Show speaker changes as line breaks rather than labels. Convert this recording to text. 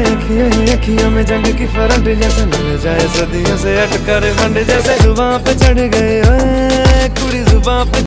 अखियों में जंग की फरंड जैसे मिल जाए सदियों से अटकर फंड जैसे ज़ुबान पे चढ़ गए कुड़ी ज़ुबान पे